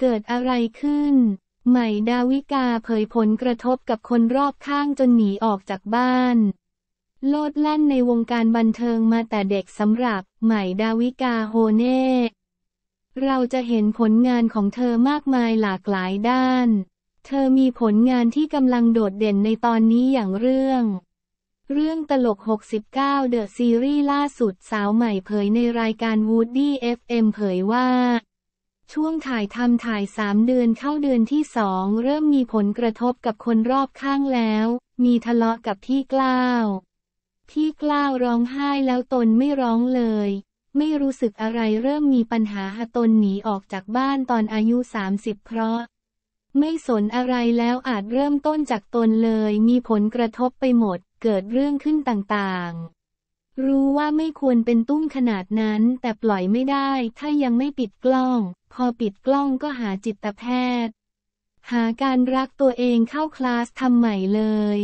เกิดอะไรขึ้น ใหม่ดาวิกาเผยผลกระทบกับคนรอบข้างจนหนีออกจากบ้าน โลดแล่นในวงการบันเทิงมาแต่เด็กสำหรับใหม่ดาวิกาโฮเน่ เราจะเห็นผลงานของเธอมากมายหลากหลายด้าน เธอมีผลงานที่กำลังโดดเด่นในตอนนี้อย่างเรื่องเรื่องตลก 69 The Series ล่าสุดสาวใหม่เผยในรายการ Woody FM เผยว่า ช่วงถ่ายทำถ่าย3เดือนเข้าเดือนที่2เริ่มมีผลกระทบกับคนรอบข้างแล้ว มีทะเลาะกับพี่กล้าวพี่กล้าวร้องไห้แล้วตนไม่ร้องเลย ไม่รู้สึกอะไรเริ่มมีปัญหาหาตนหนีออกจากบ้านตอนอายุ 30 เพราะ ไม่สนอะไรแล้วอาจเริ่มต้นจากตนเลย มีผลกระทบไปหมด เกิดเรื่องขึ้นต่างๆ รู้ว่าไม่ควรเป็นตุ้มขนาดนั้น แต่ปล่อยไม่ได้ ถ้ายังไม่ปิดกล้อง พอปิดกล้องก็หาจิตแพทย์ หาการรักตัวเองเข้าคลาสทำใหม่เลย